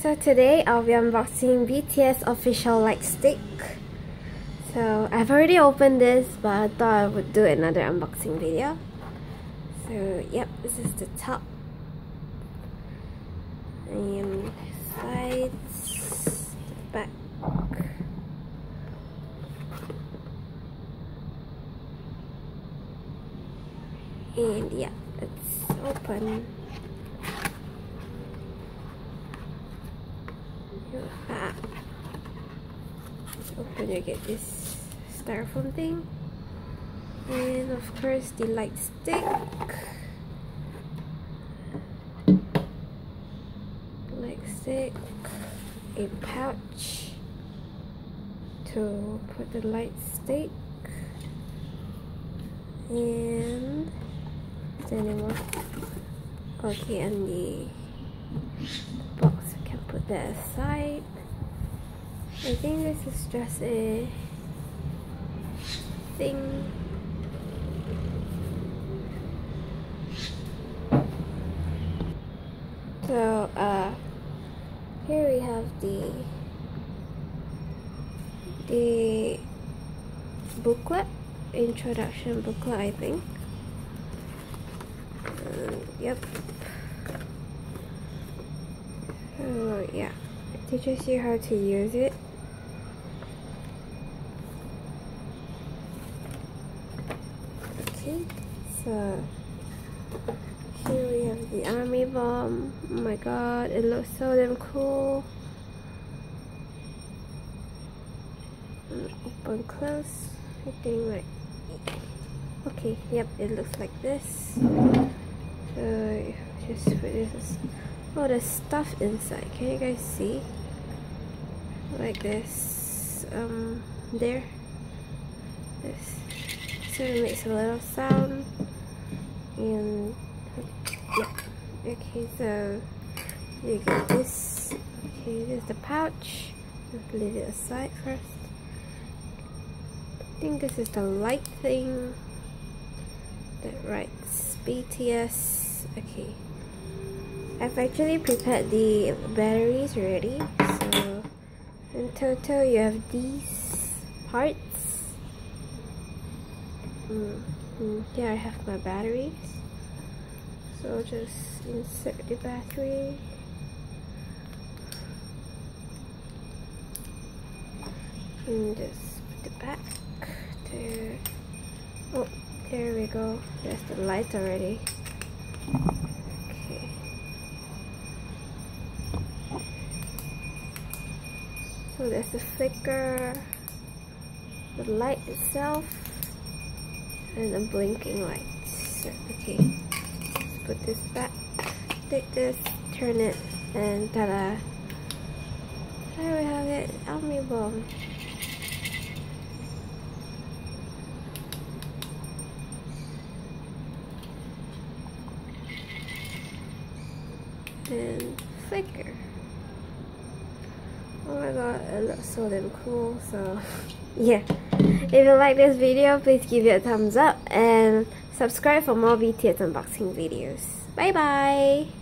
so today I'll be unboxing BTS official light stick. So I've already opened this but I thought I would do another unboxing video. So yep, this is the top. And sides, back. And yeah, it's open. Open you get this styrofoam thing. And of course the light stick. Light stick. A pouch to put the light stick. And is there any more? Okay, and the box can put that aside. I think this is just a thing. So, uh, here we have the the booklet, introduction booklet, I think. Uh, yep. Oh yeah, it teaches you how to use it. So here we have the army bomb. Oh my god, it looks so damn cool. Open close. I think like okay, yep, it looks like this. So just put this Oh, there's stuff inside. Can you guys see? Like this. Um, there. This. It makes a little sound. And, yeah. Okay, so you get this. Okay, there's the pouch. Let's leave it aside first. I think this is the light thing that writes BTS. Okay. I've actually prepared the batteries already. So in total you have these parts. Mm, mm, here I have my batteries. So just insert the battery. And just put it back there. oh there we go. There's the light already. Okay. So there's the flicker the light itself and the blinking light so, okay. Let's put this back. Take this turn it and ta-da. There we have it. Bomb. And flicker. Oh my god it looks so damn cool so yeah if you like this video please give it a thumbs up and subscribe for more BTS unboxing videos. Bye bye